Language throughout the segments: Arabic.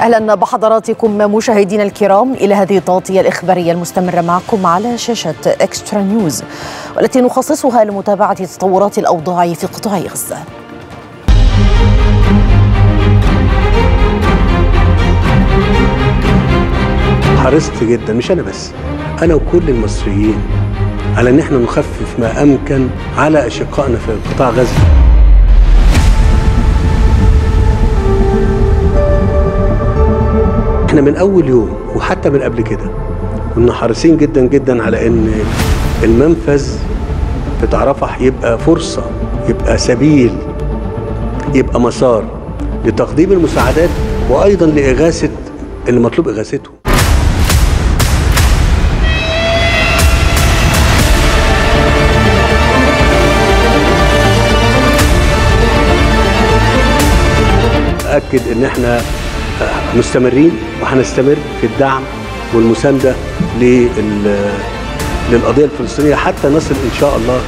أهلا بحضراتكم مشاهدينا الكرام إلى هذه التغطية الإخبارية المستمرة معكم على شاشة اكسترا نيوز والتي نخصصها لمتابعة تطورات الأوضاع في قطاع غزة. حرصت جدا مش أنا بس أنا وكل المصريين على إن إحنا نخفف ما أمكن على إشقائنا في قطاع غزة إحنا من اول يوم وحتى من قبل كده كنا حريصين جدا جدا على إن المنفذ بتاع رفح يبقى فرصة يبقى سبيل يبقى مسار لتقديم المساعدات وأيضا لإغاثة اللي مطلوب إغاثته. أكد إن إحنا مستمرين وهنستمر في الدعم والمساندة للقضية الفلسطينية حتى نصل إن شاء الله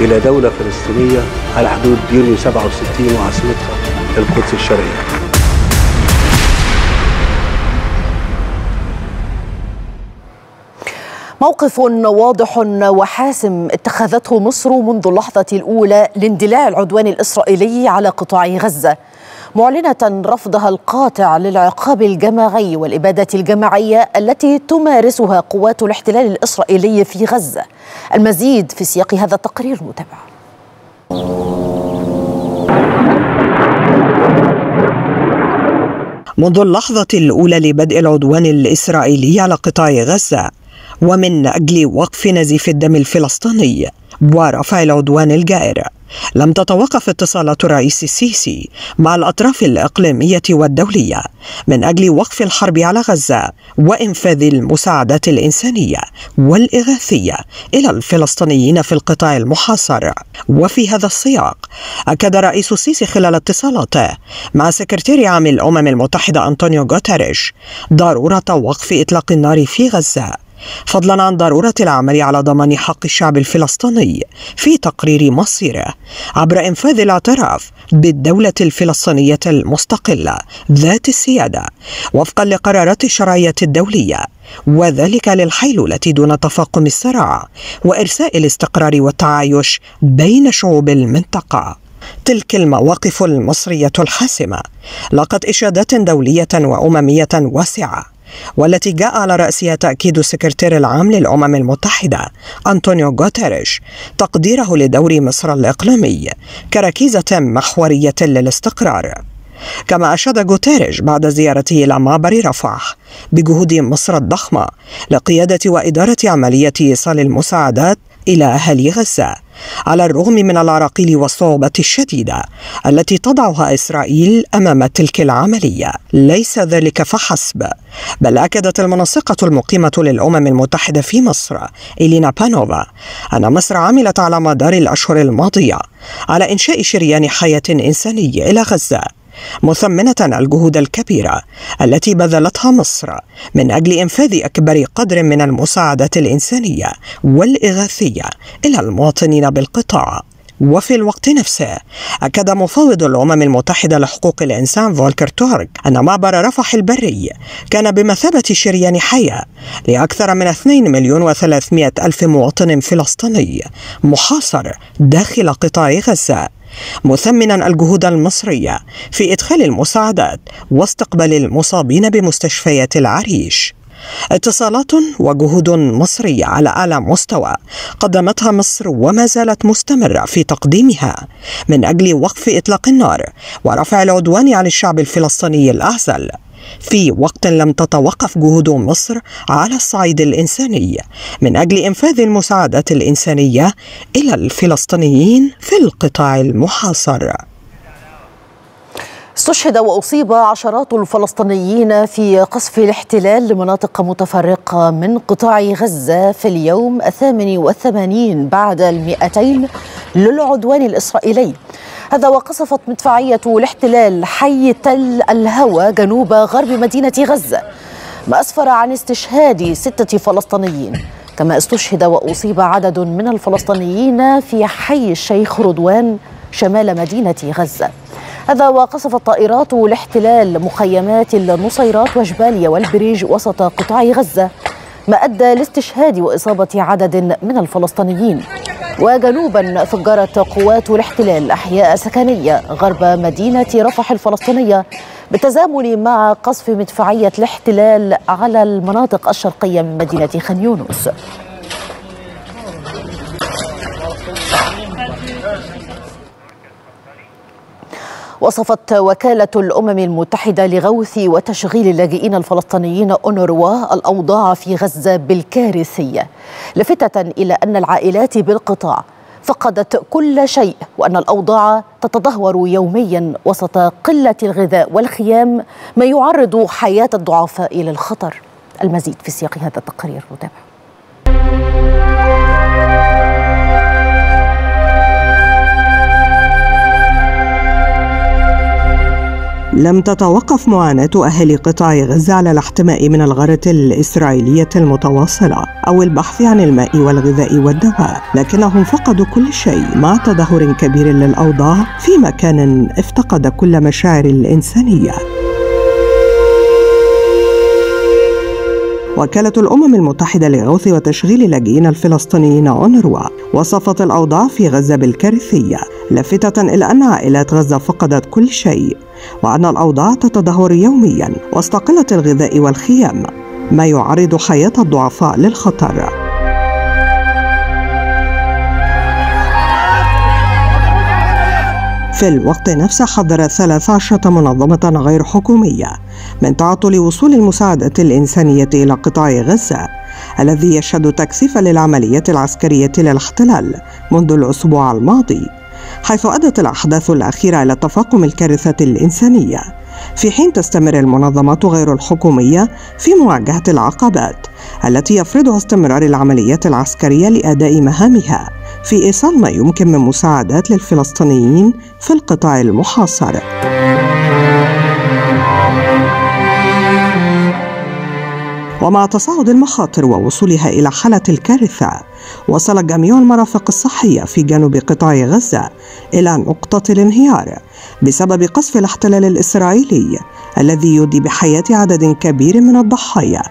إلى دولة فلسطينية على حدود يونيو 67 وعاصمتها القدس الشرقية. موقف واضح وحاسم اتخذته مصر منذ اللحظة الأولى لاندلاع العدوان الإسرائيلي على قطاع غزة. معلنة رفضها القاطع للعقاب الجماعي والإبادة الجماعية التي تمارسها قوات الاحتلال الإسرائيلي في غزة. المزيد في سياق هذا التقرير المتابع. منذ اللحظة الأولى لبدء العدوان الإسرائيلي على قطاع غزة ومن أجل وقف نزيف الدم الفلسطيني ورفع العدوان الجائر. لم تتوقف اتصالات الرئيس السيسي مع الأطراف الإقليمية والدولية من أجل وقف الحرب على غزة وإنفاذ المساعدات الإنسانية والإغاثية إلى الفلسطينيين في القطاع المحاصر. وفي هذا السياق أكد رئيس السيسي خلال اتصالاته مع سكرتير عام الأمم المتحدة أنطونيو غوتيريش ضرورة وقف إطلاق النار في غزة. فضلا عن ضرورة العمل على ضمان حق الشعب الفلسطيني في تقرير مصيره عبر إنفاذ الاعتراف بالدولة الفلسطينية المستقلة ذات السيادة وفقا لقرارات الشرعية الدولية وذلك للحيلولة دون تفاقم الصراع وإرساء الاستقرار والتعايش بين شعوب المنطقة. تلك المواقف المصرية الحاسمة لقت إشادات دولية وأممية واسعة والتي جاء على رأسها تأكيد السكرتير العام للأمم المتحدة أنطونيو غوتيريش تقديره لدور مصر الإقليمي كركيزة محورية للاستقرار. كما أشاد غوتيريش بعد زيارته إلى معبر رفح بجهود مصر الضخمة لقيادة وإدارة عملية إيصال المساعدات إلى أهالي غزة على الرغم من العراقيل والصعوبة الشديدة التي تضعها إسرائيل أمام تلك العملية. ليس ذلك فحسب بل أكدت المنسقة المقيمة للأمم المتحدة في مصر. إلينا بانوفا أن مصر عملت على مدار الأشهر الماضية على إنشاء شريان حياة إنساني إلى غزة. مثمنة الجهود الكبيرة التي بذلتها مصر من أجل إنفاذ أكبر قدر من المساعدات الإنسانية والإغاثية إلى المواطنين بالقطاع. وفي الوقت نفسه أكد مفوض الأمم المتحدة لحقوق الإنسان فولكر تورك أن معبر رفح البري كان بمثابة شريان حياة لأكثر من 2 مليون و300 ألف مواطن فلسطيني محاصر داخل قطاع غزة. مثمنا الجهود المصرية في إدخال المساعدات واستقبال المصابين بمستشفيات العريش. اتصالات وجهود مصرية على أعلى مستوى قدمتها مصر وما زالت مستمرة في تقديمها. من أجل وقف إطلاق النار ورفع العدوان عن الشعب الفلسطيني الأعزل. في وقت لم تتوقف جهود مصر على الصعيد الإنساني من أجل إنفاذ المساعدات الإنسانية إلى الفلسطينيين في القطاع المحاصر. استشهد وأصيب عشرات الفلسطينيين في قصف الاحتلال لمناطق متفرقة من قطاع غزة في اليوم الثامن والثمانين بعد المئتين للعدوان الإسرائيلي. هذا وقصفت مدفعية الاحتلال حي تل الهوى جنوب غرب مدينة غزة. ما أسفر عن استشهاد ستة فلسطينيين. كما استشهد وأصيب عدد من الفلسطينيين في حي الشيخ رضوان شمال مدينة غزة. هذا وقصفت طائرات الاحتلال مخيمات النصيرات وجباليا والبريج وسط قطاع غزة. ما أدى لاستشهاد وإصابة عدد من الفلسطينيين. وجنوبا فجرت قوات الاحتلال أحياء سكنية غرب مدينة رفح الفلسطينية بالتزامن مع قصف مدفعية الاحتلال على المناطق الشرقية من مدينة خان يونس. وصفت وكالة الأمم المتحدة لغوث وتشغيل اللاجئين الفلسطينيين أونروا الأوضاع في غزة بالكارثية لافتة إلى أن العائلات بالقطاع فقدت كل شيء وأن الأوضاع تتدهور يوميا وسط قلة الغذاء والخيام ما يعرض حياة الضعفاء للخطر المزيد في سياق هذا التقرير نتابع لم تتوقف معاناة أهالي قطاع غزة على الاحتماء من الغارة الإسرائيلية المتواصلة أو البحث عن الماء والغذاء والدواء لكنهم فقدوا كل شيء مع تدهور كبير للأوضاع في مكان افتقد كل مشاعر الإنسانية. وكالة الأمم المتحدة لغوث وتشغيل اللاجئين الفلسطينيين أونروا وصفت الأوضاع في غزة بالكارثية لافتة إلى أن عائلات غزة فقدت كل شيء وأن الأوضاع تتدهور يوميا وسط قلة الغذاء والخيام ما يعرض حياة الضعفاء للخطر. في الوقت نفسه حذرت 13 منظمة غير حكومية من تعطل وصول المساعدات الإنسانية إلى قطاع غزة الذي يشهد تكثيفا للعمليات العسكرية للاحتلال منذ الأسبوع الماضي. حيث أدت الأحداث الأخيرة إلى تفاقم الكارثة الإنسانية في حين تستمر المنظمات غير الحكومية في مواجهة العقبات التي يفرضها استمرار العمليات العسكرية لأداء مهامها في إيصال ما يمكن من مساعدات للفلسطينيين في القطاع المحاصر. ومع تصاعد المخاطر ووصولها إلى حالة الكارثة وصل جميع المرافق الصحية في جنوب قطاع غزة إلى نقطة الانهيار بسبب قصف الاحتلال الإسرائيلي الذي يودي بحياة عدد كبير من الضحايا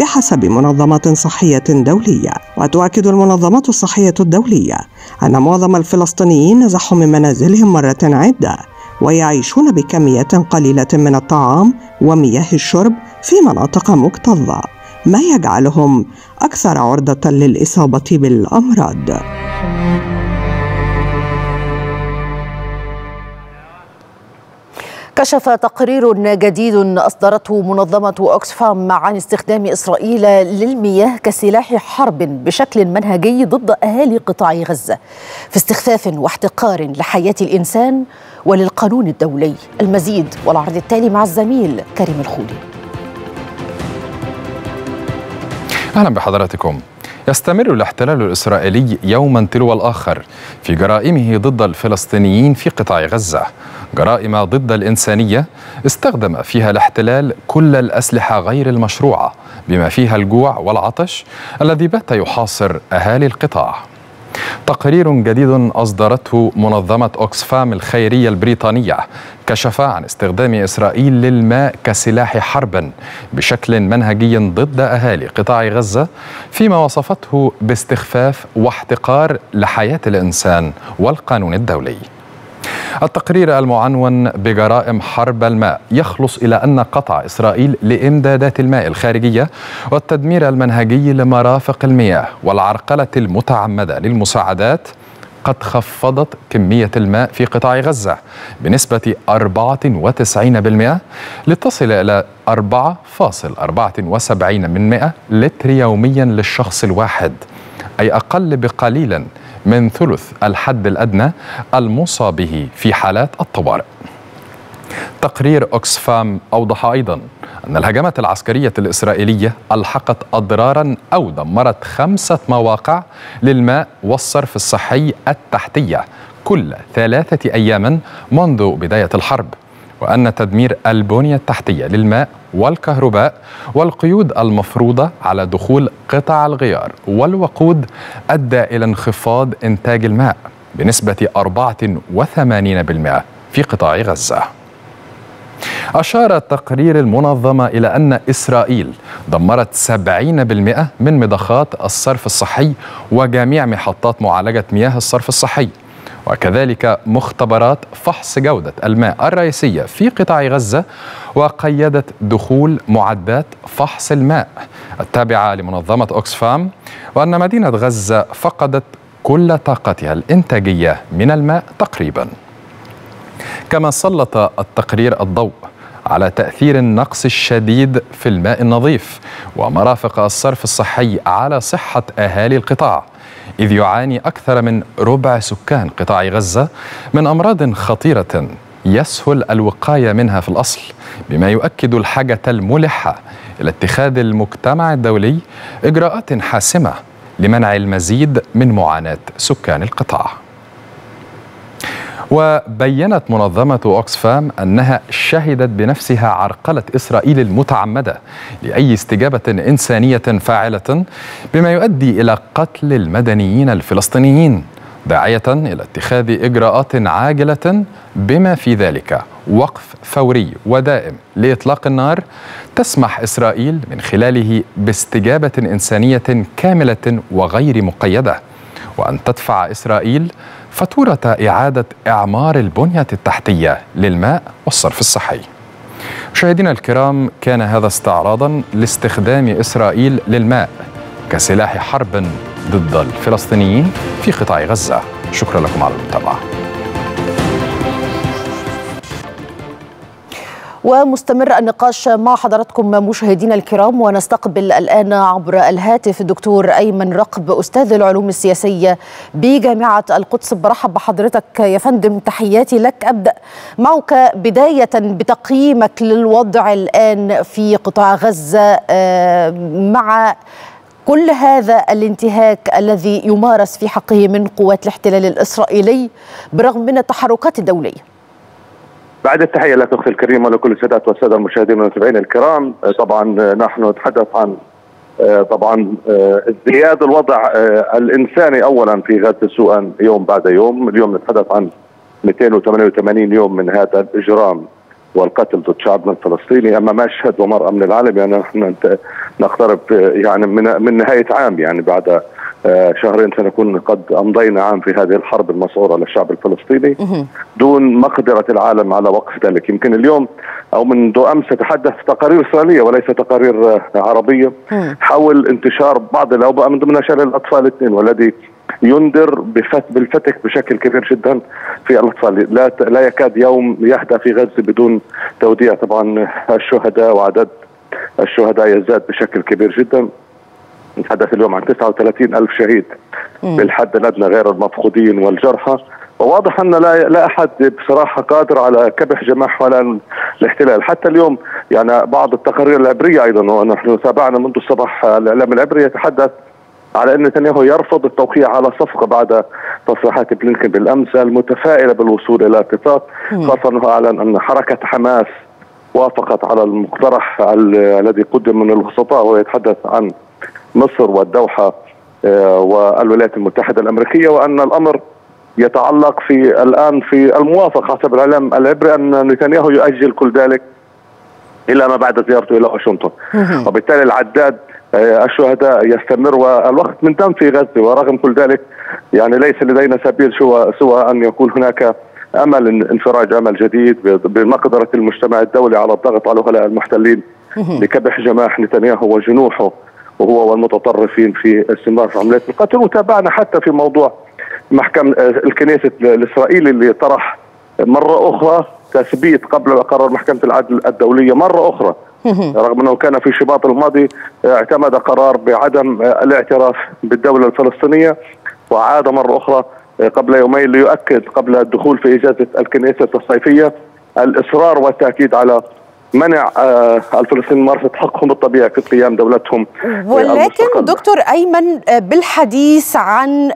بحسب منظمات صحية دولية. وتؤكد المنظمات الصحية الدولية أن معظم الفلسطينيين نزحوا من منازلهم مرة عدة ويعيشون بكميات قليلة من الطعام ومياه الشرب في مناطق مكتظة. ما يجعلهم أكثر عرضة للإصابة بالأمراض. كشف تقرير جديد أصدرته منظمة أكسفام عن استخدام إسرائيل للمياه كسلاح حرب بشكل منهجي ضد أهالي قطاع غزة في استخفاف واحتقار لحياة الإنسان وللقانون الدولي المزيد والعرض التالي مع الزميل كريم الخولي أهلا بحضراتكم. يستمر الاحتلال الإسرائيلي يوما تلو الآخر في جرائمه ضد الفلسطينيين في قطاع غزة. جرائم ضد الإنسانية استخدم فيها الاحتلال كل الأسلحة غير المشروعة بما فيها الجوع والعطش الذي بات يحاصر أهالي القطاع. تقرير جديد أصدرته منظمة أوكسفام الخيرية البريطانية كشف عن استخدام إسرائيل للماء كسلاح حرب بشكل منهجي ضد أهالي قطاع غزة فيما وصفته باستخفاف واحتقار لحياة الإنسان والقانون الدولي. التقرير المعنون بجرائم حرب الماء يخلص إلى أن قطع إسرائيل لإمدادات الماء الخارجية والتدمير المنهجي لمرافق المياه والعرقلة المتعمدة للمساعدات قد خفضت كمية الماء في قطاع غزة بنسبة 94% لتصل إلى 4.74 من 100 لتر يوميا للشخص الواحد أي أقل بقليلا من ثلث الحد الأدنى الموصى به في حالات الطوارئ. تقرير أوكسفام أوضح أيضا أن الهجمات العسكرية الإسرائيلية ألحقت اضرارا أو دمرت خمسة مواقع للماء والصرف الصحي التحتية كل ثلاثة أيام منذ بداية الحرب. وأن تدمير البنية التحتية للماء والكهرباء والقيود المفروضة على دخول قطع الغيار والوقود أدى إلى انخفاض إنتاج الماء بنسبة 84% في قطاع غزة. أشار تقرير المنظمة إلى أن إسرائيل دمرت 70% من مضخات الصرف الصحي وجميع محطات معالجة مياه الصرف الصحي. وكذلك مختبرات فحص جودة الماء الرئيسية في قطاع غزة وقيدت دخول معدات فحص الماء. التابعة لمنظمة أوكسفام وأن مدينة غزة فقدت كل طاقتها الإنتاجية من الماء تقريبا. كما سلط التقرير الضوء على تأثير النقص الشديد في الماء النظيف ومرافق الصرف الصحي على صحة أهالي القطاع. إذ يعاني أكثر من ربع سكان قطاع غزة من أمراض خطيرة يسهل الوقاية منها في الأصل بما يؤكد الحاجة الملحة إلى اتخاذ المجتمع الدولي إجراءات حاسمة لمنع المزيد من معاناة سكان القطاع. وبينت منظمة أوكسفام أنها شهدت بنفسها عرقلة إسرائيل المتعمدة لأي استجابة إنسانية فاعلة بما يؤدي إلى قتل المدنيين الفلسطينيين داعية إلى اتخاذ إجراءات عاجلة بما في ذلك وقف فوري ودائم لإطلاق النار تسمح إسرائيل من خلاله باستجابة إنسانية كاملة وغير مقيدة وأن تدفع إسرائيل فاتورة إعادة إعمار البنية التحتية للماء والصرف الصحي. مشاهدينا الكرام كان هذا استعراضا لاستخدام إسرائيل للماء كسلاح حرب ضد الفلسطينيين في قطاع غزة. شكرا لكم على المتابعة. ومستمر النقاش مع حضراتكم مشاهدينا الكرام ونستقبل الآن عبر الهاتف الدكتور أيمن رقب أستاذ العلوم السياسية بجامعة القدس. برحب بحضرتك يا فندم تحياتي لك. أبدأ معك بداية بتقييمك للوضع الآن في قطاع غزة مع كل هذا الانتهاك الذي يمارس في حقه من قوات الاحتلال الإسرائيلي برغم من التحركات الدولية. بعد التحية لك أختي الكريمة ولكل السادات والسادة المشاهدين والمتابعين الكرام. طبعا نحن نتحدث عن طبعا ازدياد الوضع الإنساني أولا في غزة سوءا يوم بعد يوم. اليوم نتحدث عن 288 يوم من هذا الإجرام. والقتل ضد شعبنا الفلسطيني أما مشهد ومرأة من العالم يعني نحن نقترب يعني من من نهاية عام يعني بعد شهرين سنكون قد أمضينا عام في هذه الحرب المسعورة للشعب الفلسطيني دون مقدرة العالم على وقف ذلك. يمكن اليوم أو منذ أمس تتحدث تقارير إسرائيلية وليس تقارير عربية حول انتشار بعض الأوبئة من ضمنها شلل الأطفال الاثنين والذي ينذر بالفتك بشكل كبير جدا في الاطفال لا لا يكاد يوم يهدى في غزة بدون توديع طبعا الشهداء وعدد الشهداء يزداد بشكل كبير جدا. نتحدث اليوم عن 39 ألف شهيد بالحد الأدنى غير المفقودين والجرحى. وواضح أن لا, لا أحد بصراحة قادر على كبح جماح ولا الاحتلال. حتى اليوم يعني بعض التقارير العبرية أيضا ونحن تابعنا منذ الصباح الإعلام العبري يتحدث على أن نتنياهو يرفض التوقيع على صفقة بعد تصريحات بلينكن بالأمس المتفائلة بالوصول إلى اتفاق خاصة أنه أعلن أن حركة حماس وافقت على المقترح الذي قدم من الوسطاء ويتحدث عن مصر والدوحة والولايات المتحدة الأمريكية وأن الأمر يتعلق في الآن في الموافقة حسب الإعلام العبري أن نتنياهو يؤجل كل ذلك إلى ما بعد زيارته إلى واشنطن. وبالتالي العداد الشهداء يستمر والوقت من دم في غزة ورغم كل ذلك يعني ليس لدينا سبيل سوى سوى أن يكون هناك أمل انفراج أمل جديد بمقدرة المجتمع الدولي على الضغط على هؤلاء المحتلين لكبح جماح نتنياهو وجنوحه وهو والمتطرفين في استمرار في عمليات القتل. وتابعنا حتى في موضوع محكمة الكنيسة الإسرائيلي اللي طرح مرة أخرى تثبيت قبل قرار محكمة العدل الدولية مرة أخرى. رغم أنه كان في شباط الماضي اعتمد قرار بعدم الاعتراف بالدولة الفلسطينية وعاد مرة أخرى قبل يومين ليؤكد قبل الدخول في إجازة الكنيسة الصيفية الإصرار والتأكيد على منع الفلسطينيين ممارسه حقهم الطبيعي في قيام دولتهم ولكن دكتور أيمن بالحديث عن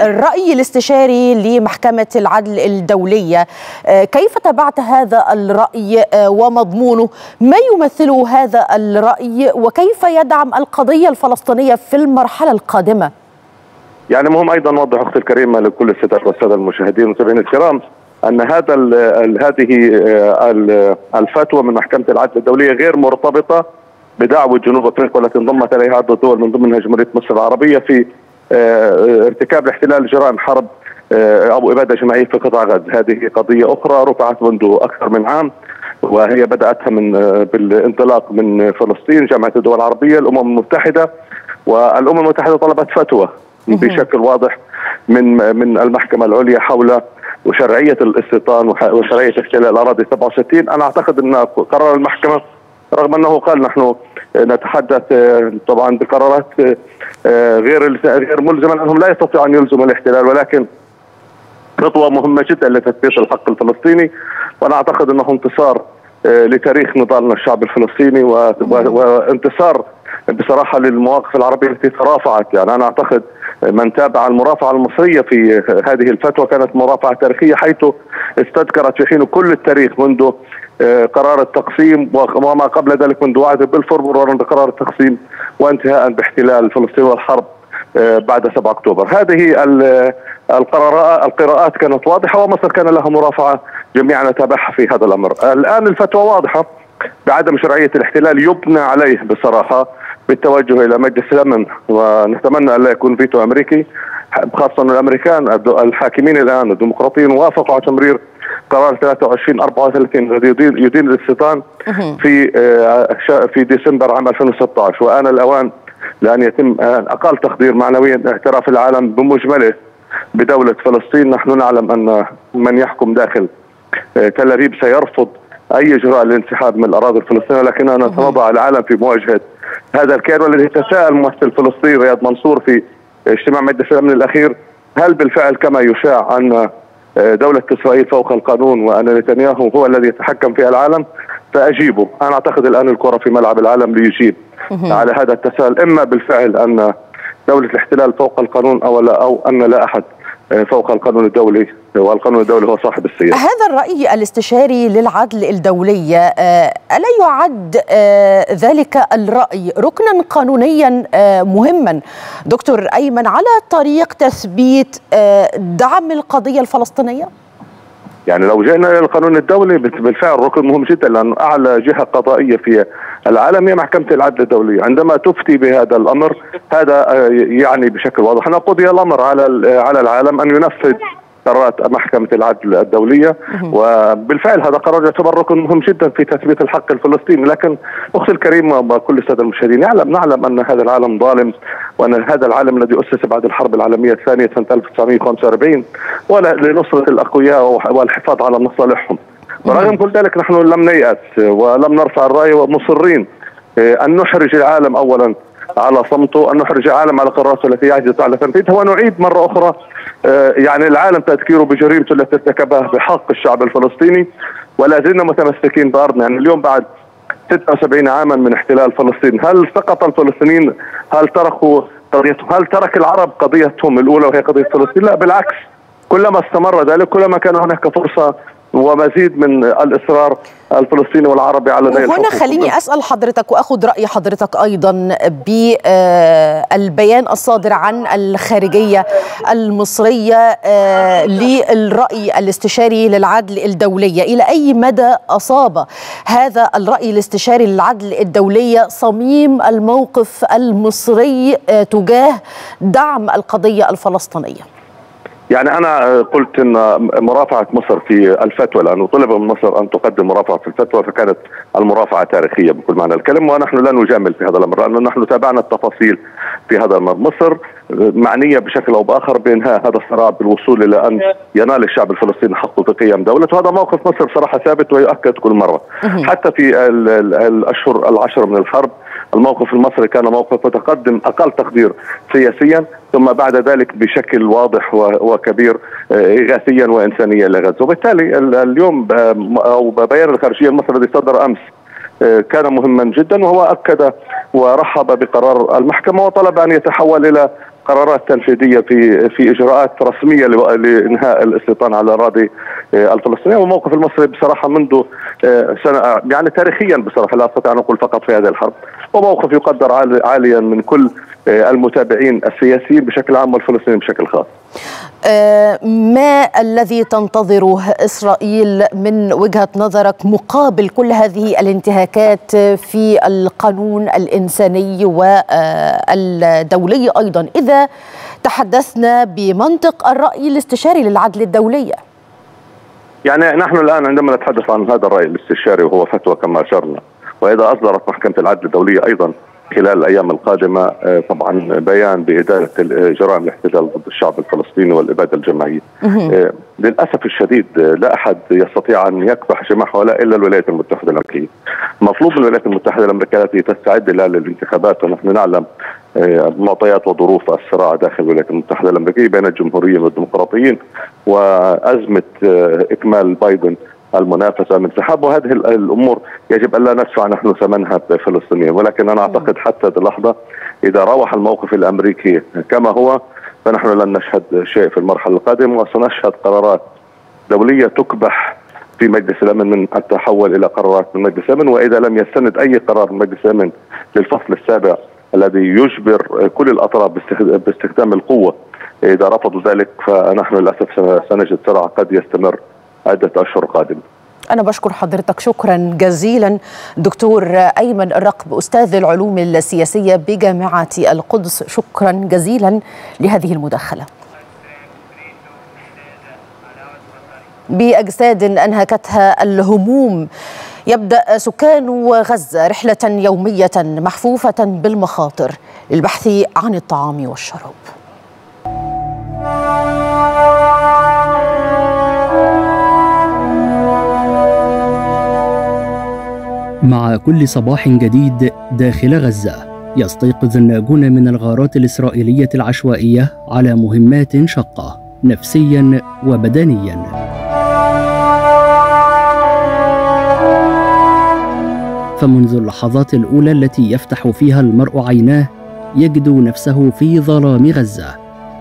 الرأي الاستشاري لمحكمة العدل الدولية كيف تابعت هذا الرأي ومضمونه؟ ما يمثله هذا الرأي؟ وكيف يدعم القضية الفلسطينية في المرحلة القادمة؟ يعني مهم أيضا نوضح أختي الكريمة لكل السادات والسادة المشاهدين والمتابعين الكرام أن هذا ال هذه ال الفتوى من محكمة العدل الدولية غير مرتبطة بدعوى جنوب أفريقيا والتي انضمت إليها عده دول من ضمنها جمهورية مصر العربية في ارتكاب الاحتلال جرائم حرب أو اباده جماعيه في قطاع غزة، هذه قضية أخرى رفعت منذ أكثر من عام وهي بدأتها من بالانطلاق من فلسطين جامعة الدول العربية الأمم المتحدة. والأمم المتحدة طلبت فتوى بشكل واضح من من المحكمة العليا حول وشرعية الاستيطان وشرعية احتلال الأراضي 67 أنا أعتقد أن قرار المحكمة رغم أنه قال نحن نتحدث طبعا بقرارات غير غير ملزمة لأنهم لا يستطيعوا أن يلزموا الاحتلال ولكن خطوة مهمة جدا لتثبيت الحق الفلسطيني. وأنا أعتقد أنه انتصار لتاريخ نضالنا الشعب الفلسطيني وانتصار بصراحة للمواقف العربية التي ترافعت. يعني أنا أعتقد من تابع المرافعة المصرية في هذه الفتوى كانت مرافعة تاريخية حيث استذكرت في حين كل التاريخ منذ قرار التقسيم وما قبل ذلك منذ وعد بلفور مرورا بقرار التقسيم وانتهاء باحتلال فلسطين والحرب بعد 7 أكتوبر. هذه القرارات القراءات كانت واضحة ومصر كان لها مرافعة جميعا نتابعها في هذا الأمر. الآن الفتوى واضحة بعدم شرعية الاحتلال يبنى عليه بصراحة بالتوجه إلى مجلس الأمن ونتمنى أن لا يكون فيتو أمريكي خاصة الأمريكان الحاكمين الآن الديمقراطيين وافقوا على تمرير قرار 23 34 الذي يدين, الاستيطان في في ديسمبر عام 2016 وان الأوان لأن يتم أقل تقدير معنويا اعتراف العالم بمجمله بدولة فلسطين. نحن نعلم أن من يحكم داخل تل ابيب سيرفض أي إجراء للانسحاب من الأراضي الفلسطينية لكننا نتوضع العالم في مواجهة هذا الكيان والذي تساءل ممثل فلسطين رياض منصور في اجتماع مجلس الأمن الأخير هل بالفعل كما يشاع أن دولة إسرائيل فوق القانون وأن نتنياهو هو الذي يتحكم في العالم؟ فاجيبه، أنا أعتقد الآن الكرة في ملعب العالم ليجيب على هذا التساؤل. إما بالفعل أن دولة الاحتلال فوق القانون أو لا أو أن لا أحد فوق القانون الدولي والقانون الدولي هو صاحب السيادة هذا الرأي الاستشاري للعدل الدولي ألا يعد ذلك الرأي ركنا قانونيا مهما؟ دكتور أيمن على طريق تثبيت دعم القضية الفلسطينية؟ يعني لو جئنا إلى القانون الدولي بالفعل ركن مهم جدا لأنه أعلى جهة قضائية في العالم هي محكمة العدل الدوليه، عندما تفتي بهذا الأمر هذا يعني بشكل واضح أن قضي الأمر على على العالم أن ينفذ قرارات محكمة العدل الدولية وبالفعل هذا قرار يعتبر ركن مهم جدا في تثبيت الحق الفلسطيني. لكن أختي الكريمة وكل السادة المشاهدين يعلم نعلم أن هذا العالم ظالم وأن هذا العالم الذي أسس بعد الحرب العالمية الثانية سنة 1945 ولا لنصرة الأقوياء والحفاظ على مصالحهم. ورغم كل ذلك نحن لم نيأس ولم نرفع الراية ومصرين أن نحرج العالم أولا. على صمته أن نحرج العالم على قراراته التي يعجز على تنفيذها ونعيد مرة أخرى يعني العالم تذكيره بجريمته التي ارتكبها بحق الشعب الفلسطيني. ولا زلنا متمسكين بأرضنا يعني اليوم بعد 76 عاما من احتلال فلسطين. هل سقط الفلسطينيين؟ هل تركوا قضيتهم؟ هل ترك العرب قضيتهم الأولى وهي قضية فلسطين؟ لا بالعكس. كلما استمر ذلك كلما كان هناك فرصة ومزيد من الإصرار الفلسطيني والعربي على ذلك وهنا خليني أسأل حضرتك وأخذ رأي حضرتك أيضا بالبيان الصادر عن الخارجية المصرية للرأي الاستشاري للعدل الدولية. إلى أي مدى أصاب هذا الرأي الاستشاري للعدل الدولية صميم الموقف المصري تجاه دعم القضية الفلسطينية؟ يعني أنا قلت إن مرافعة مصر في الفتوى لأنه طلب من مصر أن تقدم مرافعة في الفتوى فكانت المرافعة تاريخية بكل معنى الكلمة ونحن لا نجامل في هذا الأمر لأنه نحن تابعنا التفاصيل في هذا الأمر، مصر معنية بشكل أو بآخر بانهاء هذا الصراع بالوصول إلى أن ينال الشعب الفلسطيني حقه في قيام دولته، وهذا موقف مصر بصراحه ثابت ويؤكد كل مرة، حتى في الأشهر العشر من الحرب الموقف المصري كان موقف متقدم أقل تقدير سياسيا ثم بعد ذلك بشكل واضح وكبير اغاثيا وانسانيا لغزه وبالتالي اليوم أو بيان الخارجية المصري الذي صدر أمس كان مهما جدا وهو أكد ورحب بقرار المحكمة وطلب أن يتحول إلى قرارات تنفيذية في في إجراءات رسمية لإنهاء الاستيطان على الأراضي الفلسطينية والموقف المصري بصراحة منذ سنة يعني تاريخيا بصراحة لا أستطيع أن أقول فقط في هذه الحرب وموقف يقدر عاليا من كل المتابعين السياسيين بشكل عام والفلسطينيين بشكل خاص. ما الذي تنتظره إسرائيل من وجهة نظرك مقابل كل هذه الانتهاكات في القانون الإنساني والدولي أيضا؟ إذا تحدثنا بمنطق الرأي الاستشاري للعدل الدوليه يعني نحن الآن عندما نتحدث عن هذا الرأي الاستشاري وهو فتوى كما أشرنا وإذا أصدرت محكمة العدل الدولية أيضا خلال الأيام القادمة طبعا بيان بإدارة جرائم الاحتلال ضد الشعب الفلسطيني والإبادة الجماعية. للأسف الشديد لا أحد يستطيع أن يكبح جماح ولا إلا الولايات المتحدة الأمريكية. مطلوب من الولايات المتحدة الأمريكية التي تستعد للانتخابات ونحن نعلم معطيات وظروف الصراع داخل الولايات المتحدة الأمريكية بين الجمهوريين والديمقراطيين وأزمة إكمال بايدن المنافسة من سحاب وهذه الأمور يجب الا ندفع نحن ثمنها فلسطينيا ولكن أنا أعتقد حتى هذه اللحظة إذا روح الموقف الأمريكي كما هو فنحن لن نشهد شيء في المرحلة القادمة وسنشهد قرارات دولية تكبح في مجلس الأمن من ان تحول إلى قرارات من مجلس الأمن. وإذا لم يستند أي قرار من مجلس الأمن للفصل السابع الذي يجبر كل الأطراف باستخدام القوة إذا رفضوا ذلك فنحن للأسف سنجد صراع قد يستمر. عدة أشهر قادمة. أنا بشكر حضرتك. شكرا جزيلا. دكتور أيمن الرقب أستاذ العلوم السياسية بجامعة القدس. شكرا جزيلا لهذه المداخلة. بأجساد أنهكتها الهموم يبدأ سكان غزة رحلة يومية محفوفة بالمخاطر للبحث عن الطعام والشراب. مع كل صباح جديد داخل غزة يستيقظ الناجون من الغارات الإسرائيلية العشوائية على مهمات شقة نفسيا وبدنيا. فمنذ اللحظات الأولى التي يفتح فيها المرء عيناه يجد نفسه في ظلام غزة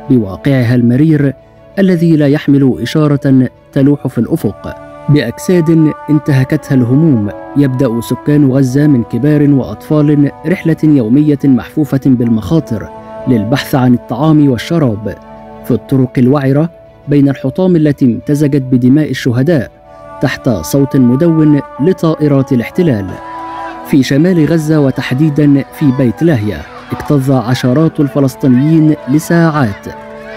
بواقعها المرير الذي لا يحمل إشارة تلوح في الأفق. باجساد انتهكتها الهموم يبدأ سكان غزة من كبار وأطفال رحلة يومية محفوفة بالمخاطر للبحث عن الطعام والشراب. في الطرق الوعرة بين الحطام التي امتزجت بدماء الشهداء تحت صوت مدون لطائرات الاحتلال. في شمال غزة وتحديدا في بيت لاهيا اكتظ عشرات الفلسطينيين لساعات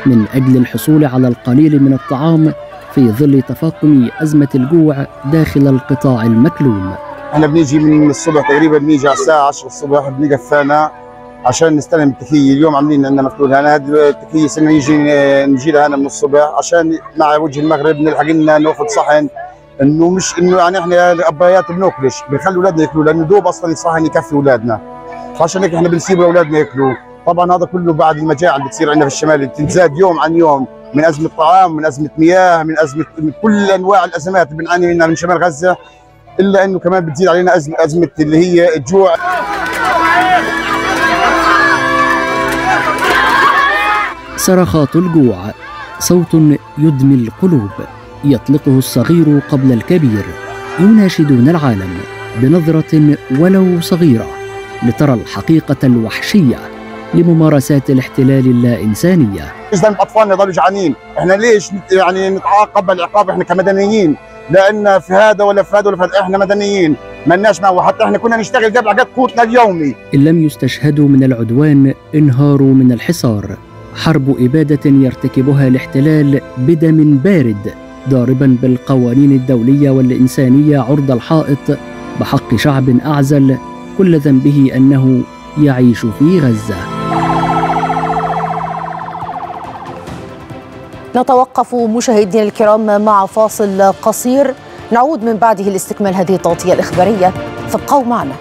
من أجل الحصول على القليل من الطعام في ظل تفاقم أزمة الجوع داخل القطاع المكلوم. إحنا بنيجي من الصبح تقريبا بنيجي على الساعة 10 الصبح بنيجي فانا عشان نستلم التكية اليوم عاملين عندنا مفتوح هنا هذه التكية صرنا نيجي نجي لها من الصبح عشان مع وجه المغرب نلحق لنا نأخذ صحن. إنه مش إنه يعني إحنا الابايات بنأكلش بنخلي أولادنا يأكلوا لأنه دوب أصلا الصحن يكفي أولادنا. فعشان هيك إحنا بنسيب أولادنا يأكلوا. طبعا هذا كله بعد المجاعه اللي بتصير عندنا في الشمال بتزداد يوم عن يوم. من أزمة طعام من أزمة مياه من ازمه من كل أنواع الأزمات اللي بنعاني منها من شمال غزة إلا إنه كمان بتزيد علينا ازمه أزمة اللي هي الجوع صرخات الجوع صوت يدمي القلوب يطلقه الصغير قبل الكبير يناشدون العالم بنظرة ولو صغيرة لترى الحقيقة الوحشية. لممارسات الاحتلال اللا انسانيه اذا اطفالنا يضلوا جعانين. إحنا ليش يعني نتعاقب العقاب إحنا كمدنيين؟ لأن في هذا ولا في هذا ولا في هذا إحنا مدنيين. مالناش معه وحتى إحنا كنا نشتغل قبل عقد قوتنا اليومي. إن لم يستشهدوا من العدوان انهاروا من الحصار. حرب إبادة يرتكبها الاحتلال بدم بارد ضاربا بالقوانين الدولية والإنسانية عرض الحائط بحق شعب أعزل كل ذنبه أنه يعيش في غزة. نتوقف مشاهدينا الكرام مع فاصل قصير. نعود من بعده لاستكمال هذه التغطية الإخبارية. فابقوا معنا.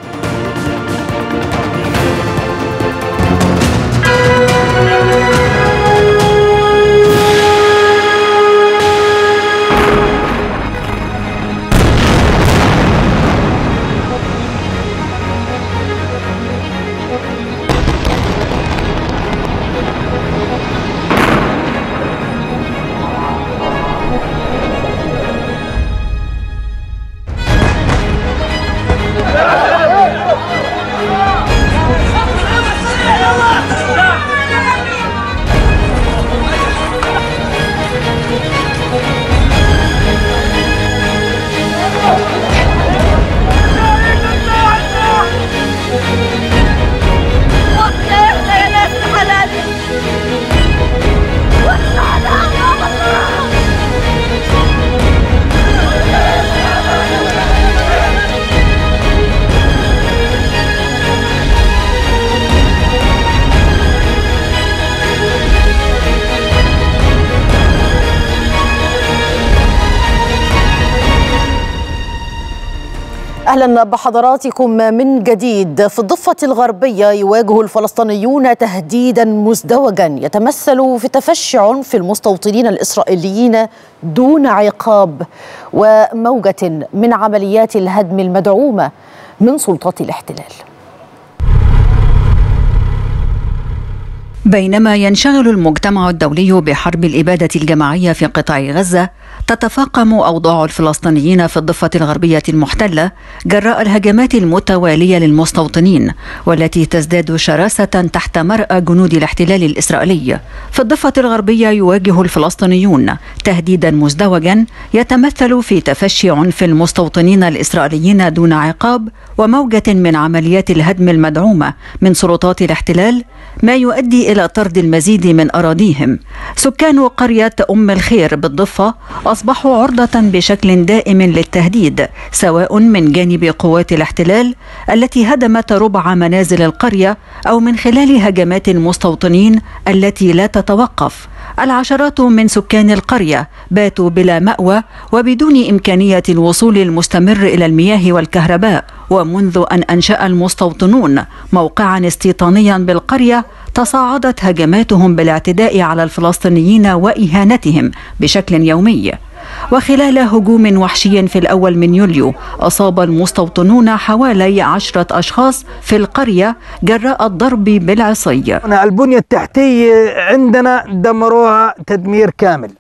بحضراتكم من جديد. في الضفة الغربية يواجه الفلسطينيون تهديدا مزدوجا. يتمثل في تفشي عنف المستوطنين الإسرائيليين دون عقاب وموجة من عمليات الهدم المدعومة من سلطات الاحتلال. بينما ينشغل المجتمع الدولي بحرب الإبادة الجماعية في قطاع غزة تتفاقم أوضاع الفلسطينيين في الضفة الغربية المحتلة جراء الهجمات المتوالية للمستوطنين والتي تزداد شراسة تحت مرأى جنود الاحتلال الإسرائيلي. في الضفة الغربية يواجه الفلسطينيون تهديدا مزدوجا يتمثل في تفشي عنف المستوطنين الإسرائيليين دون عقاب وموجة من عمليات الهدم المدعومة من سلطات الاحتلال ما يؤدي إلى طرد المزيد من أراضيهم. سكان قرية أم الخير بالضفة أصبحوا عرضة بشكل دائم للتهديد سواء من جانب قوات الاحتلال التي هدمت ربع منازل القرية أو من خلال هجمات المستوطنين التي لا تتوقف. العشرات من سكان القرية باتوا بلا مأوى وبدون إمكانية الوصول المستمر إلى المياه والكهرباء ومنذ أن أنشأ المستوطنون موقعا استيطانيا بالقرية تصاعدت هجماتهم بالاعتداء على الفلسطينيين وإهانتهم بشكل يومي. وخلال هجوم وحشي في الأول من يوليو أصاب المستوطنون حوالي عشرة أشخاص في القرية جراء الضرب بالعصي. البنية التحتية عندنا دمروها تدمير كامل.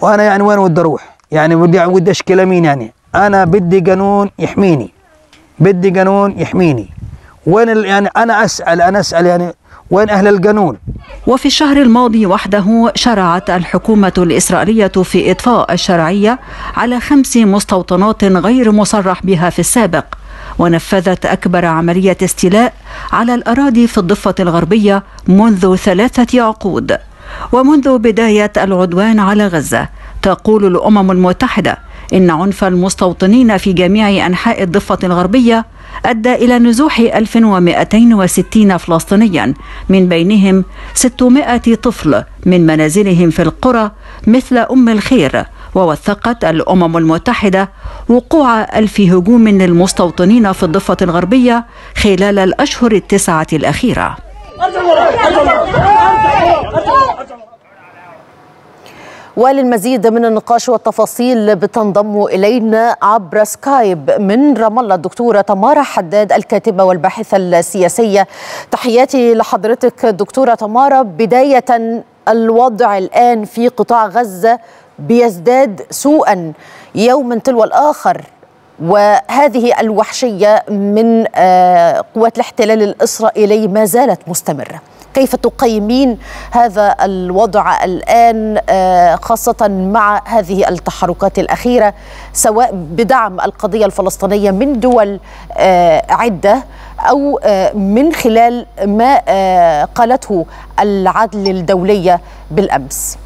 وأنا يعني وين ودي أروح؟ يعني ودي أشكي مين يعني؟ أنا بدي قانون يحميني. بدي قانون يحميني. وين يعني أنا أسأل أنا أسأل يعني وين أهل القانون؟ وفي الشهر الماضي وحده شرعت الحكومة الإسرائيلية في إطفاء الشرعية على خمس مستوطنات غير مصرح بها في السابق ونفذت أكبر عملية استيلاء على الأراضي في الضفة الغربية منذ ثلاثة عقود. ومنذ بداية العدوان على غزة تقول الأمم المتحدة إن عنف المستوطنين في جميع أنحاء الضفة الغربية أدى إلى نزوح 1260 فلسطينيا من بينهم 600 طفل من منازلهم في القرى مثل أم الخير ووثقت الأمم المتحدة وقوع ألف هجوم للمستوطنين في الضفة الغربية خلال الأشهر التسعة الأخيرة. وللمزيد من النقاش والتفاصيل بتنضم إلينا عبر سكايب من رام الله الدكتوره تمارا حداد الكاتبة والباحثة السياسية. تحياتي لحضرتك دكتورة تمارا بداية الوضع الآن في قطاع غزة بيزداد سوءا يوما تلو الآخر وهذه الوحشية من قوات الاحتلال الإسرائيلي ما زالت مستمرة. كيف تقيمين هذا الوضع الآن خاصة مع هذه التحركات الأخيرة سواء بدعم القضية الفلسطينية من دول عدة أو من خلال ما قالته العدل الدولية بالأمس.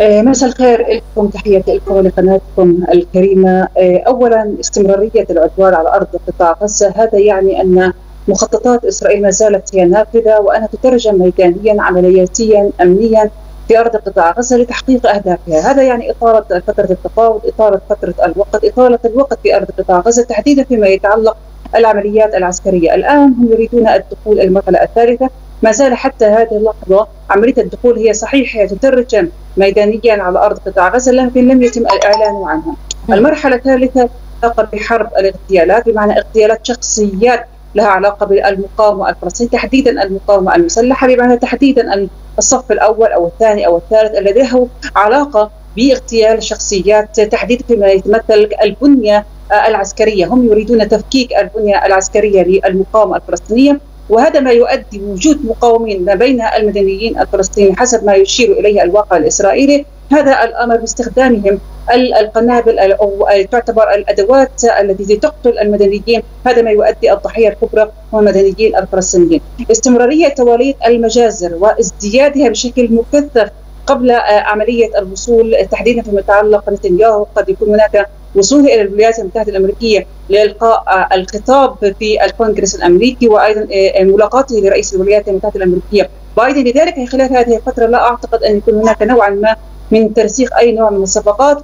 مساء الخير لكم تحياتي لكم ولقناتكم الكريمة. اولا استمرارية العدوان على أرض قطاع غزة. هذا يعني أن مخططات إسرائيل ما زالت هي نافذة وانها تترجم ميدانيا عملياتيا امنيا في أرض قطاع غزة لتحقيق أهدافها، هذا يعني اطاله فترة التفاوض، اطاله فترة الوقت، إطالة الوقت في أرض قطاع غزة تحديدا فيما يتعلق العمليات العسكرية، الآن هم يريدون الدخول المرحلة الثالثة، ما زال حتى هذه اللحظة عملية الدخول هي صحيح هي تترجم ميدانيا على أرض قطاع غزة لكن لم يتم الإعلان عنها. المرحلة الثالثة تقر بحرب الاغتيالات بمعنى اغتيالات شخصيات لها علاقة بالمقاومة الفلسطينية تحديدا المقاومة المسلحة. بمعنى تحديدا الصف الأول أو الثاني أو الثالث الذي له علاقة باغتيال شخصيات تحديدا فيما يتمثل البنية العسكرية، هم يريدون تفكيك البنية العسكرية للمقاومة الفلسطينية وهذا ما يؤدي وجود مقاومين ما بين المدنيين الفلسطينيين حسب ما يشير إليه الواقع الإسرائيلي. هذا الأمر باستخدامهم. القنابل أو تعتبر الأدوات التي تقتل المدنيين هذا ما يؤدي الضحية الكبرى هم المدنيين الفلسطينيين. استمرارية تواليد المجازر وازديادها بشكل مكثف قبل عملية الوصول تحديدا فيما يتعلق نتنياهو قد يكون هناك وصوله إلى الولايات المتحدة الأمريكية لإلقاء الخطاب في الكونغرس الأمريكي وأيضا ملاقاته لرئيس الولايات المتحدة الأمريكية. بايدن لذلك خلال هذه الفترة لا أعتقد أن يكون هناك نوعا ما من ترسيخ أي نوع من الصفقات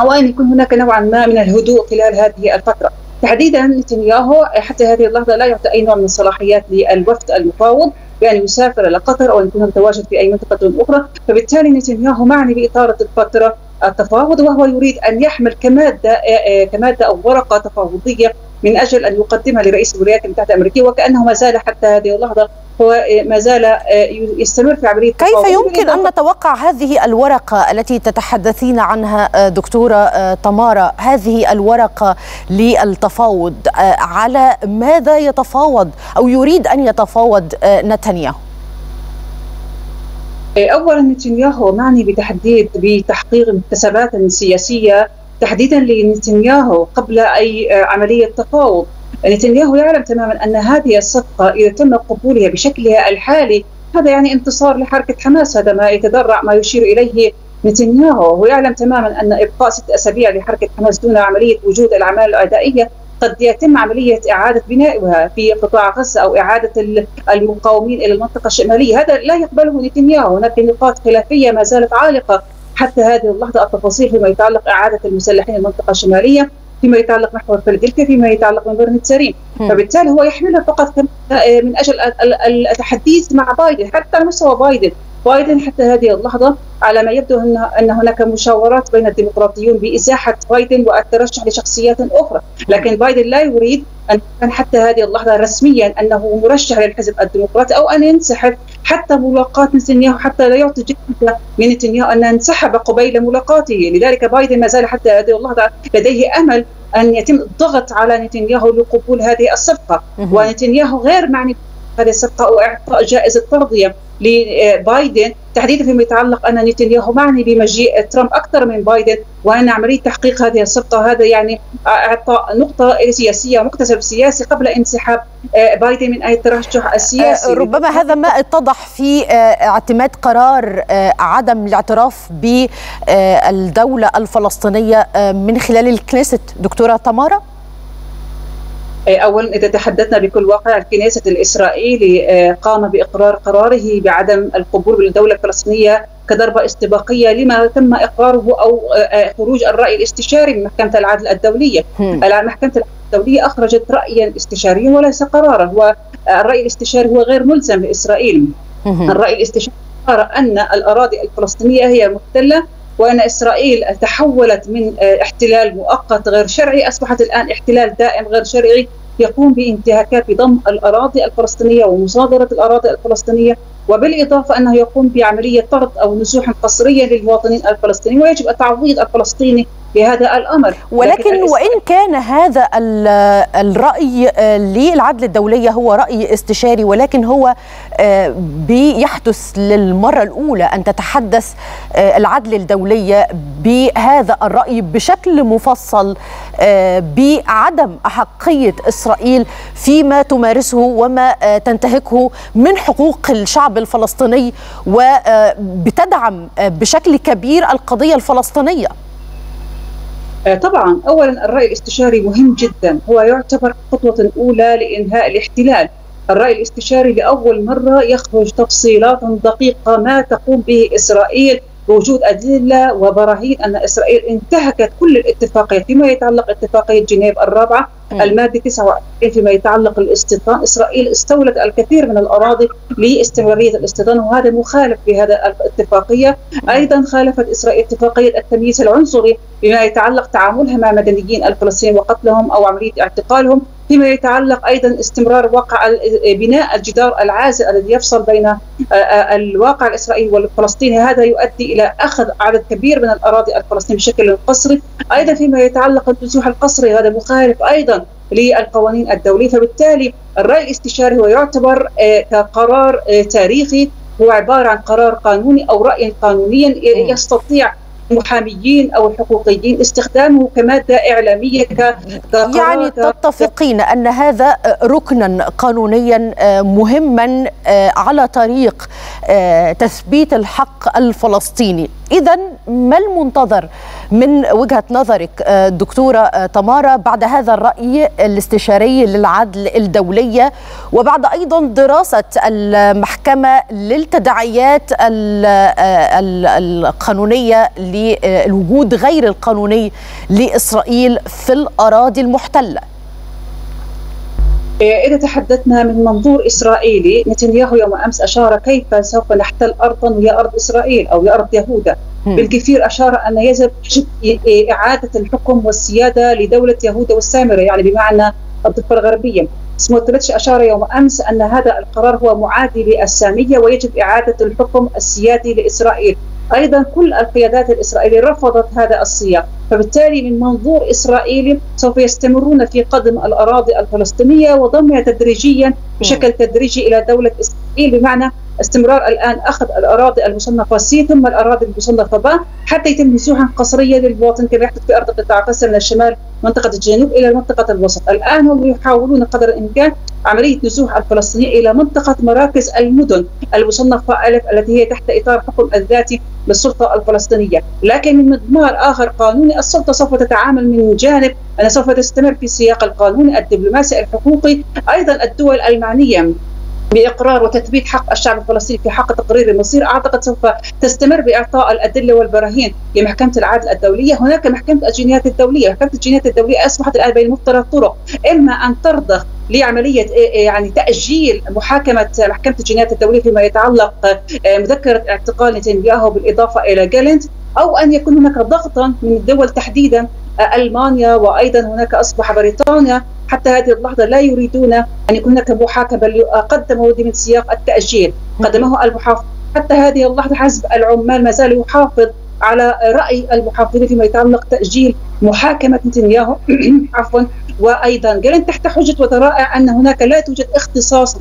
أو أن يكون هناك نوعا ما من الهدوء خلال هذه الفترة. تحديدا نتنياهو حتى هذه اللحظة لا يعطي أي نوع من الصلاحيات للوفد المفاوض بأن يسافر إلى قطر أو أن يكون متواجد في أي منطقة أخرى، فبالتالي نتنياهو معني باطاله الفترة التفاوض وهو يريد أن يحمل كمادة كمادة أو ورقة تفاوضية من أجل أن يقدمها لرئيس الولايات المتحدة الأمريكية وكأنه ما زال حتى هذه اللحظة هو ما زال يستمر في عملية كيف يمكن أن نتوقع هذه الورقة التي تتحدثين عنها دكتورة تمارا هذه الورقة للتفاوض على ماذا يتفاوض أو يريد أن يتفاوض نتنياهو؟ اولا نتنياهو معني بتحديد بتحقيق مكتسبات سياسيه تحديدا لنتنياهو قبل أي عملية تفاوض نتنياهو يعلم تماما أن هذه الصفقة إذا تم قبولها بشكلها الحالي هذا يعني انتصار لحركة حماس هذا ما يتذرع ما يشير إليه نتنياهو. هو يعلم تماما أن إبقاء ست أسابيع لحركة حماس دون عملية وجود الأعمال الأدائية قد يتم عملية إعادة بنائها في قطاع غزة أو إعادة المقاومين إلى المنطقة الشمالية، هذا لا يقبله نتنياهو، هناك نقاط خلافية ما زالت عالقة حتى هذه اللحظة. التفاصيل فيما يتعلق إعادة المسلحين المنطقة الشمالية، فيما يتعلق محور فيلادلفيا، فيما يتعلق من نتساريم، فبالتالي هو يحملها فقط من أجل التحديث مع بايدن حتى على مستوى بايدن، بايدن حتى هذه اللحظة على ما يبدو ان أن هناك مشاورات بين الديمقراطيون بازاحه بايدن والترشح لشخصيات أخرى، لكن بايدن لا يريد أن يكون حتى هذه اللحظة رسميا أنه مرشح للحزب الديمقراطي أو أن ينسحب حتى ملاقاة نتنياهو حتى لا يعطي جهه لنتنياهو أن انسحب قبيل ملاقاته، لذلك بايدن ما زال حتى هذه اللحظة لديه أمل أن يتم الضغط على نتنياهو لقبول هذه الصفقة، ونتنياهو غير معني هذه الصفقة أو اعطاء جائزة ترضيه لبايدن. تحديدا فيما يتعلق أن نتنياهو معني بمجيء ترامب أكثر من بايدن وأن عملية تحقيق هذه الصفقة هذا يعني اعطاء نقطة سياسية مكتسب سياسي قبل انسحاب بايدن من أي ترشح السياسي ربما هذا ما اتضح في اعتماد قرار عدم الاعتراف بالدولة الفلسطينية من خلال الكنيست دكتورة تمارا اولا إذا تحدثنا بكل واقع الكنيسة الإسرائيلي قام بإقرار قراره بعدم القبول بالدولة الفلسطينية كضربة استباقية لما تم إقراره أو خروج الرأي الاستشاري من محكمة العدل الدولية. محكمة العدل الدولية أخرجت رايا استشاريا وليس قرارا هو الرأي الاستشاري هو غير ملزم لإسرائيل. الرأي الاستشاري قرر أن الأراضي الفلسطينية هي محتله وأن إسرائيل تحولت من احتلال مؤقت غير شرعي أصبحت الآن احتلال دائم غير شرعي يقوم بانتهاكات بضم الأراضي الفلسطينية ومصادرة الأراضي الفلسطينية وبالإضافة أنه يقوم بعملية طرد أو نزوح قسريه للمواطنين الفلسطينيين ويجب التعويض الفلسطيني بهذا الأمر. ولكن وإن كان هذا الرأي للعدل الدولية هو رأي استشاري ولكن هو بيحدث للمرة الأولى أن تتحدث العدل الدولية بهذا الرأي بشكل مفصل بعدم أحقية إسرائيل فيما تمارسه وما تنتهكه من حقوق الشعب الفلسطيني وبتدعم بشكل كبير القضية الفلسطينية. طبعا اولا الرأي الاستشاري مهم جدا. هو يعتبر خطوه اولى لإنهاء الاحتلال. الرأي الاستشاري لأول مرة يخرج تفصيلات دقيقة ما تقوم به إسرائيل بوجود أدلة وبراهين أن إسرائيل انتهكت كل الاتفاقيات فيما يتعلق اتفاقيه جنيف الرابعة. المادة 49 فيما يتعلق الاستيطان إسرائيل استولت الكثير من الأراضي لاستمرارية الاستيطان وهذا مخالف بهذا الاتفاقية. أيضا خالفت إسرائيل اتفاقية التمييز العنصري بما يتعلق تعاملها مع مدنيين الفلسطينيين وقتلهم أو عملية اعتقالهم فيما يتعلق أيضا استمرار واقع بناء الجدار العازل الذي يفصل بين الواقع الإسرائيلي والفلسطيني. هذا يؤدي إلى أخذ عدد كبير من الأراضي الفلسطينية بشكل قسري. أيضا فيما يتعلق النزوح القسري هذا مخالف أيضا للقوانين الدولية. فبالتالي الرأي الاستشاري هو يعتبر كقرار تاريخي. هو عبارة عن قرار قانوني أو رأي قانونيا يستطيع المحاميين أو الحقوقيين استخدامه كماده اعلاميه ك يعني تتفقين أن هذا ركنا قانونيا مهما على طريق تثبيت الحق الفلسطيني. اذا ما المنتظر من وجهة نظرك دكتورة تمارا بعد هذا الرأي الاستشاري للعدل الدولية وبعد أيضا دراسة المحكمة للتداعيات القانونية للوجود غير القانوني لإسرائيل في الأراضي المحتلة. إذا تحدثنا من منظور إسرائيلي نتنياهو يوم أمس أشار كيف سوف نحتل أرضا وهي أرض إسرائيل أو هي أرض يهوذا بالكثير أشار أن يجب إعادة الحكم والسيادة لدولة يهوذا والسامرة يعني بمعنى الضفة الغربية. سموتريتش أشار يوم أمس أن هذا القرار هو معادي للسامية ويجب إعادة الحكم السيادي لإسرائيل. أيضا كل القيادات الإسرائيلية رفضت هذا السياق، فبالتالي من منظور اسرائيلي سوف يستمرون في قدم الأراضي الفلسطينية وضمها تدريجيا بشكل تدريجي إلى دولة إسرائيل. بمعنى استمرار الآن أخذ الأراضي المصنفة سي ثم الأراضي المصنفة با حتى يتم نزوحا قسريا للمواطن كما يحدث في أرض قطاع غزه من الشمال منطقة الجنوب إلى منطقه الوسط، الآن هم يحاولون قدر الإمكان عملية نزوح الفلسطينيين إلى منطقة مراكز المدن المصنفة ألف التي هي تحت إطار حكم الذاتي للسلطة الفلسطينية، لكن من مضمار آخر قانوني السلطة سوف تتعامل من جانب انها سوف تستمر في السياق القانوني الدبلوماسي الحقوقي، أيضا الدول المعنية. بإقرار وتثبيت حق الشعب الفلسطيني في حق تقرير المصير. أعتقد سوف تستمر بإعطاء الأدلة والبراهين لمحكمة العدل الدولية، هناك محكمة الجنايات الدولية، محكمة الجنايات الدولية أصبحت الآن بين مفترض طرق، إما أن ترضخ لعملية يعني تأجيل محاكمة محكمة الجنايات الدولية فيما يتعلق مذكرة اعتقال نتنياهو بالإضافة إلى جالنت أو أن يكون هناك ضغطا من الدول تحديدا ألمانيا وأيضا هناك أصبح بريطانيا. حتى هذه اللحظة لا يريدون أن يكون هناك محاكمة قدموا ضمن سياق التأجيل. قدمه المحافظ. حتى هذه اللحظة حزب العمال ما زال يحافظ على رأي المحافظين فيما يتعلق تأجيل محاكمة نتنياهو. عفوا. وأيضا جالن تحت حجة وذرائع أن هناك لا توجد اختصاص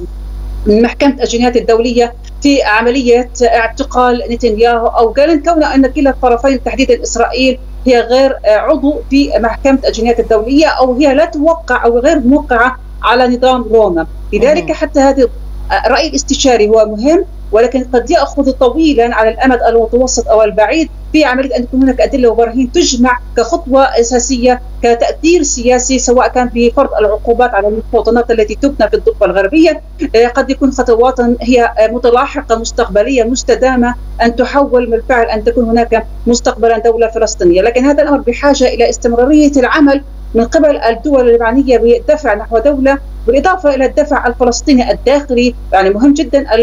من محكمة الجنايات الدولية في عملية اعتقال نتنياهو أو قال كون أن كلا الطرفين تحديدا إسرائيل هي غير عضو في محكمة الجنايات الدولية أو هي لا توقع أو غير موقعة على نظام روما. لذلك حتى هذا الرأي الاستشاري هو مهم ولكن قد يأخذ طويلا على الأمد المتوسط أو البعيد. في عملية أن تكون هناك أدلة وبراهين تجمع كخطوة أساسية كتأثير سياسي سواء كان في فرض العقوبات على المستوطنات التي تبنى في الضفة الغربية. قد يكون خطوات هي متلاحقة مستقبلية مستدامة أن تحول بالفعل أن تكون هناك مستقبلا دولة فلسطينية. لكن هذا الأمر بحاجة إلى استمرارية العمل من قبل الدول المعنيه بالدفع نحو دولة بالإضافة إلى الدفع الفلسطيني الداخلي. يعني مهم جدا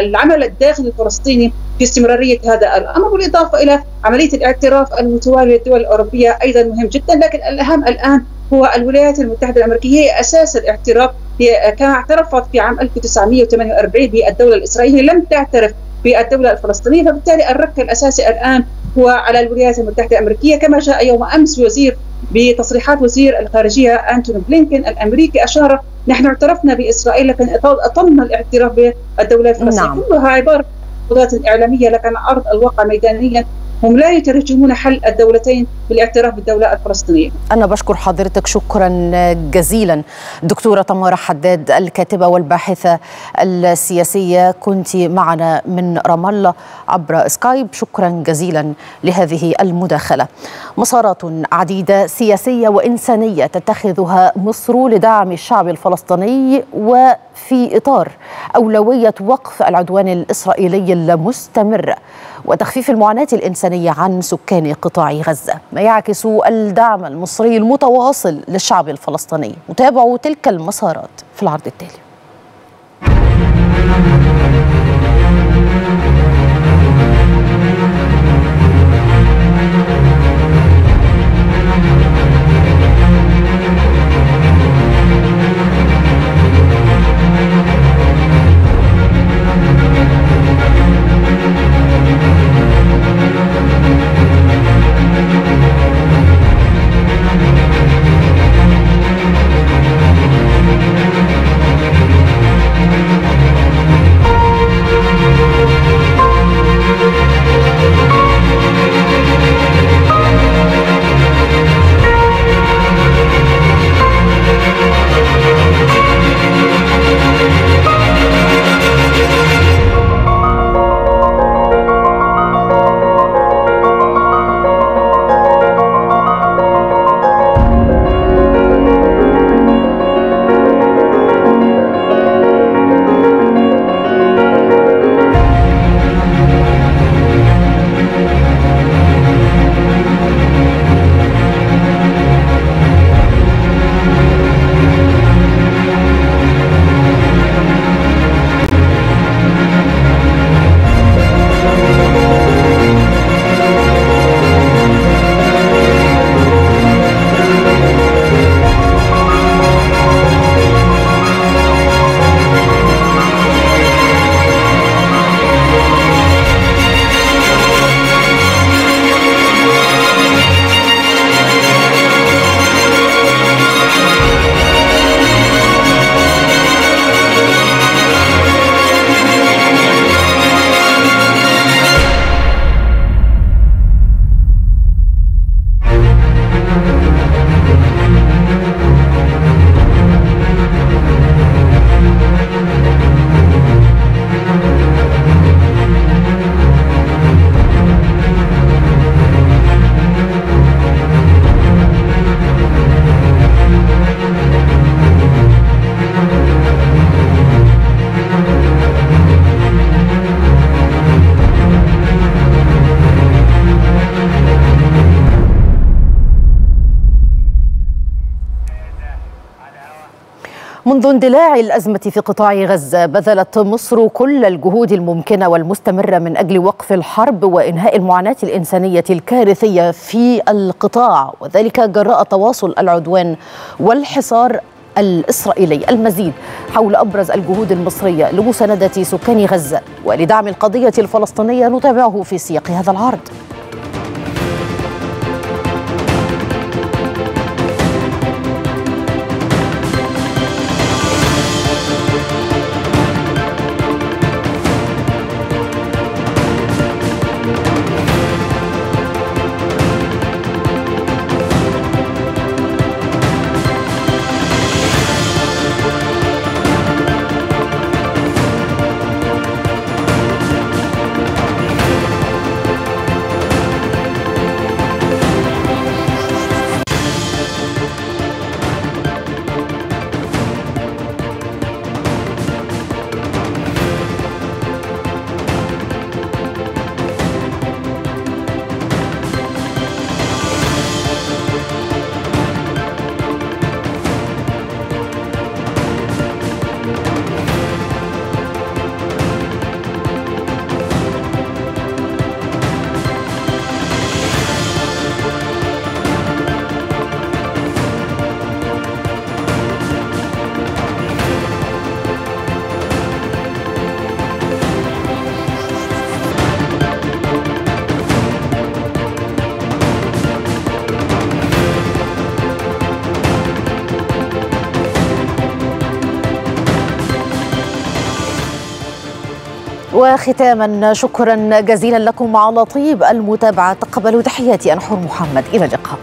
العمل الداخلي الفلسطيني في استمرارية هذا الأمر بالإضافة إلى عملية الاعتراف المتوالي للدول الأوروبية أيضا مهم جدا لكن الأهم الآن هو الولايات المتحدة الأمريكية هي أساس الاعتراف هي كما اعترفت في عام 1948 بالدولة الإسرائيلية لم تعترف بالدولة الفلسطينية فبالتالي الرك الأساسي الآن هو على الولايات المتحدة الأمريكية كما جاء يوم أمس وزير بتصريحات وزير الخارجية أنتوني بلينكن الأمريكي أشار نحن اعترفنا بإسرائيل لكن اطلنا الاعتراف بالدولة الفلسطينية نعم. كلها عبارة عن اعلاميه لكن أرض الواقع ميدانيا هم لا يترجمون حل الدولتين بالاعتراف بالدولة الفلسطينية. أنا بشكر حضرتك شكرا جزيلا. دكتورة تمارا حداد الكاتبة والباحثة السياسية كنت معنا من رام الله عبر سكايب. شكرا جزيلا لهذه المداخلة. مسارات عديدة سياسية وإنسانية تتخذها مصر لدعم الشعب الفلسطيني وفي إطار أولوية وقف العدوان الإسرائيلي المستمر وتخفيف المعاناة الإنسانية عن سكان قطاع غزة. ما يعكس الدعم المصري المتواصل للشعب الفلسطيني. نتابع تلك المسارات في العرض التالي. اندلاع الأزمة في قطاع غزة. بذلت مصر كل الجهود الممكنة والمستمرة من أجل وقف الحرب وإنهاء المعاناة الإنسانية الكارثية في القطاع. وذلك جراء تواصل العدوان والحصار الإسرائيلي المزيد حول أبرز الجهود المصرية لمساندة سكان غزة. ولدعم القضية الفلسطينية نتابعه في سياق هذا العرض. وختاما شكرا جزيلا لكم على طيب المتابعة. تقبلوا تحياتي أنا حور محمد. إلى اللقاء.